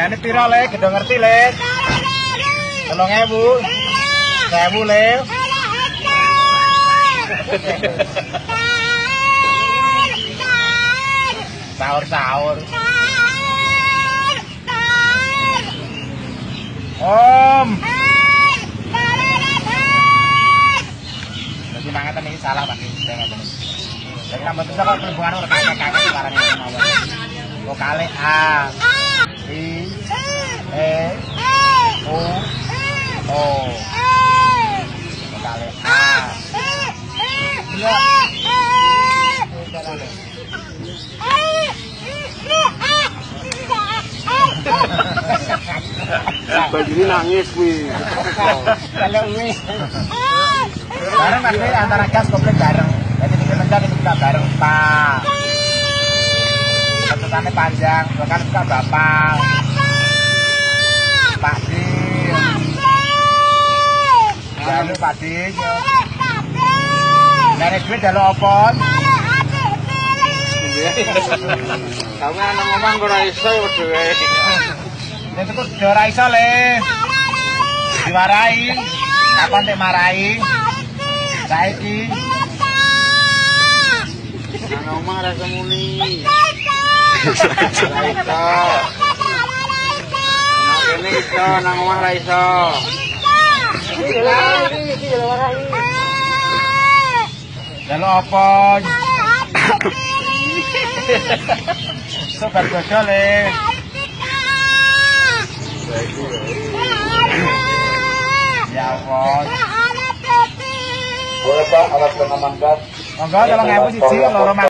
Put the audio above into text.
Regane piro, Le? Gedho ngerti, Le? 3000. 1000, Le. Sahur-sahur. Om. Jadi mangan ini salah Pak. Saya tambah bisa kok hubungan ora kaya kakek suarane mawon. Vokale A, I, E, U, O. Vokale A. Bajine nangis kuwi. Kalau ini bareng antara gas komplit bareng. Jadi tiga mencar itu kita bareng Pak. Ketutannya panjang, kali suka bapak. Pak Din. Lalu Pak Din. Dari duit jalur opon. Kamu ana ngomong ora iso dhewe. Itu tuh ora iso le. Diwarai. Kapan tek marai? Saiki. Ana ora iso muni. Kene iso nang omah ora iso. Ya Allah.